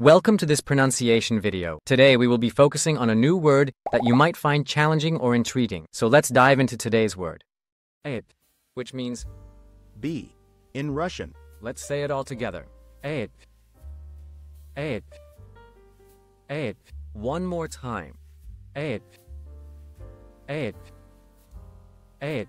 Welcome to this pronunciation video. Today we will be focusing on a new word that you might find challenging or intriguing. So let's dive into today's word. Ape, which means, B. In Russian. let's say it all together. Ape. Ape. Ape. One more time. Ape. Ape. Ape.